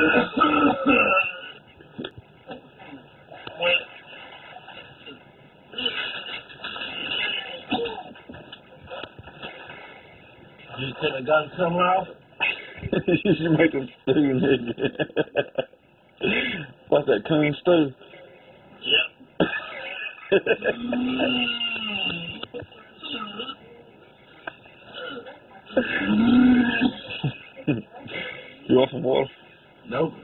You could have done somewhere else. you should make a stew, nigga. What's that, coon stew? Yep. you want some water? No.